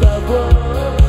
go, go.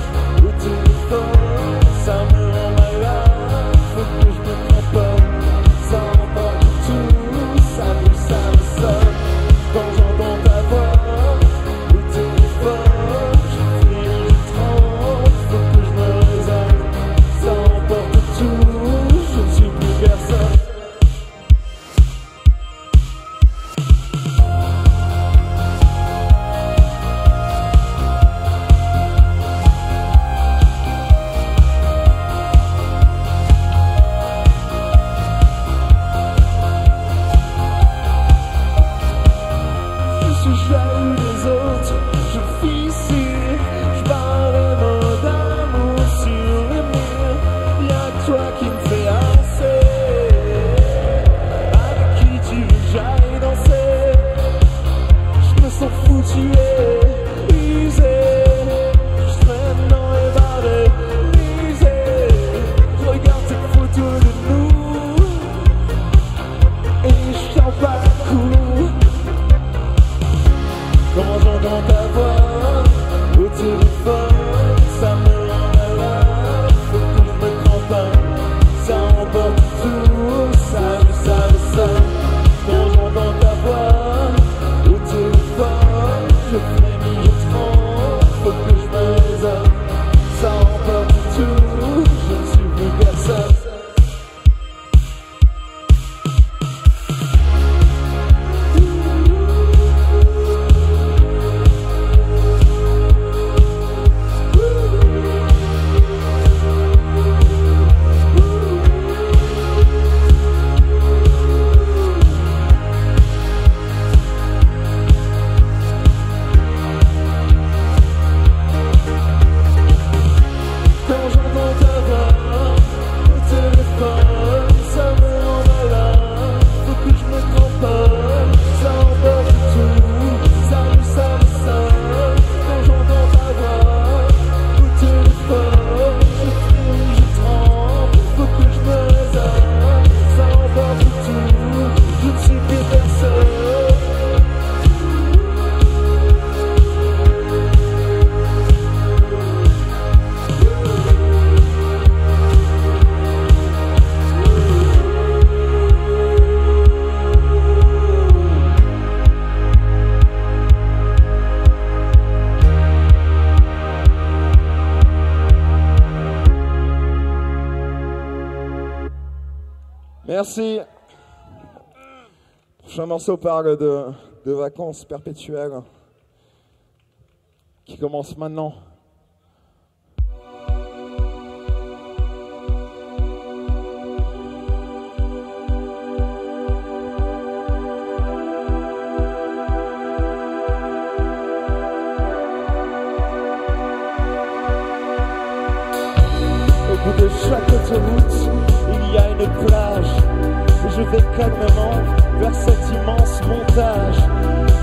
Merci. Prochain morceau parle de, vacances perpétuelles qui commence maintenant. De chaque autoroute, il y a une plage. Je vais calmement vers cet immense montage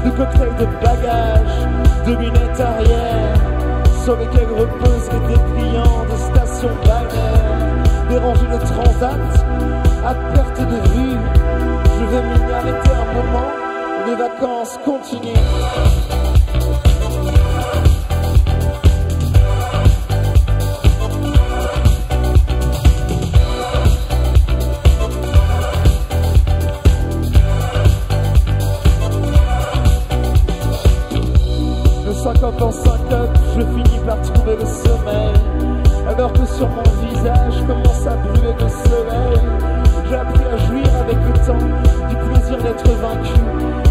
de cocktails de bagages, de lunettes arrière, sur lesquelles reposent les dépliants de stations balnéaires, des rangées de transat à perte de vue. Je vais m'y arrêter un moment, les vacances continuent. D'être vaincu.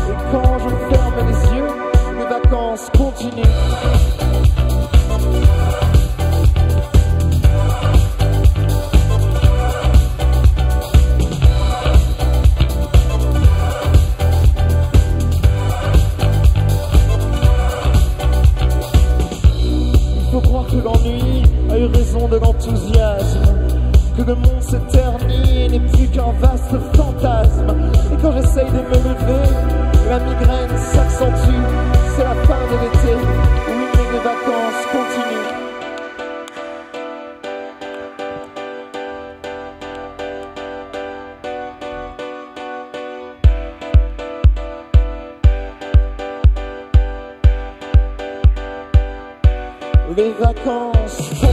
Et quand je ferme les yeux, mes vacances continuent. Il faut croire que l'ennui a eu raison de l'enthousiasme, que le monde s'éternit et n'est plus qu'un vaste fantasme. Et quand j'essaye de me lever, la migraine s'accentue. C'est la fin de l'été, oui, les vacances continuent. Les vacances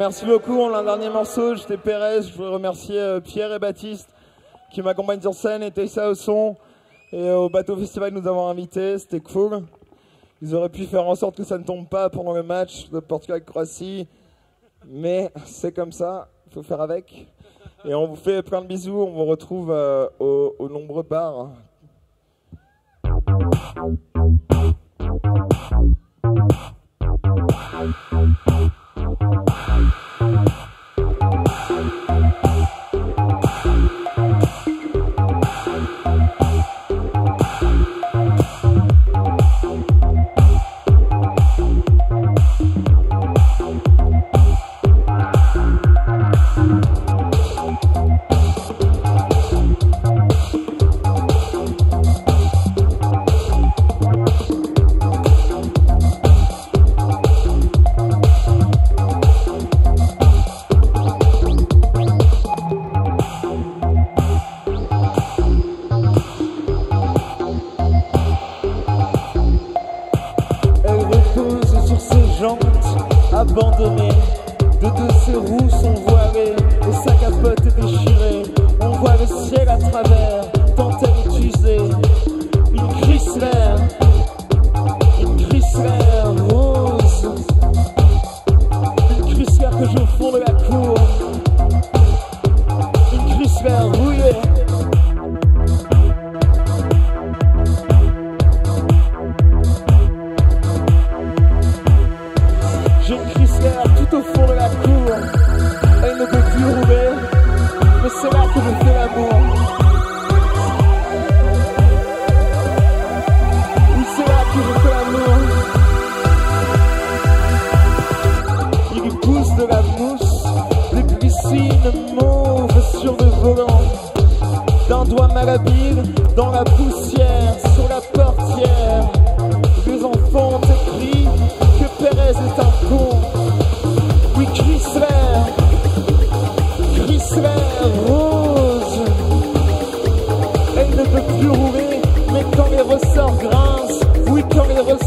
merci beaucoup. On a un dernier morceau. J'étais Pérez. Je voudrais remercier euh, Pierre et Baptiste qui m'accompagnent sur scène et Tessa au son. Et euh, au bateau festival, nous avons invités. C'était cool. Ils auraient pu faire en sorte que ça ne tombe pas pendant le match de Portugal-Croatie. Mais c'est comme ça. Il faut faire avec. Et on vous fait plein de bisous. On vous retrouve euh, aux, aux nombreux bars.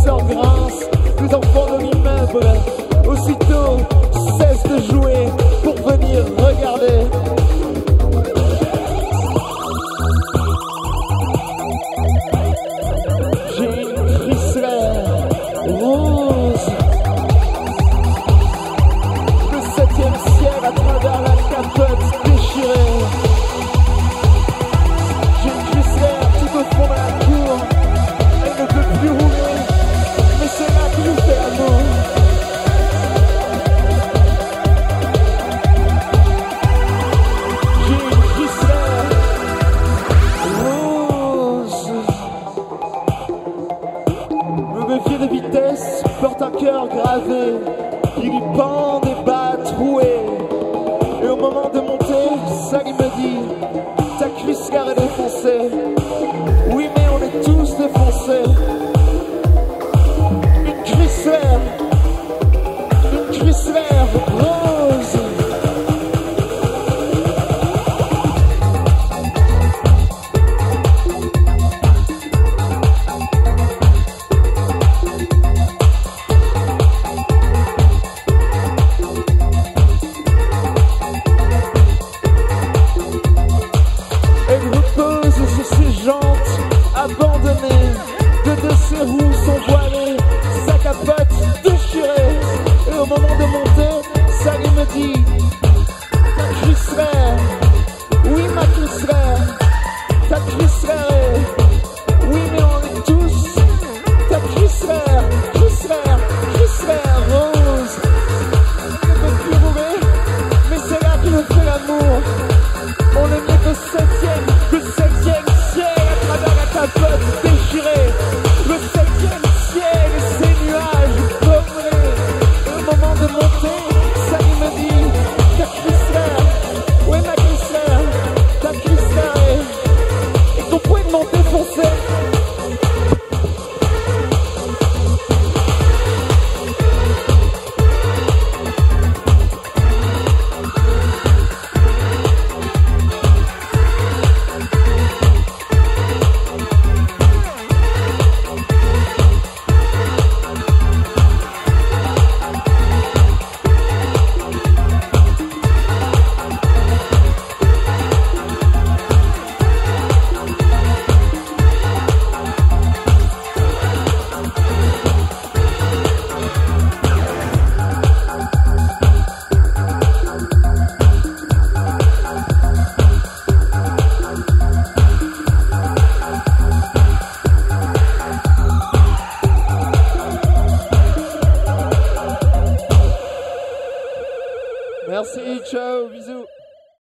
yourself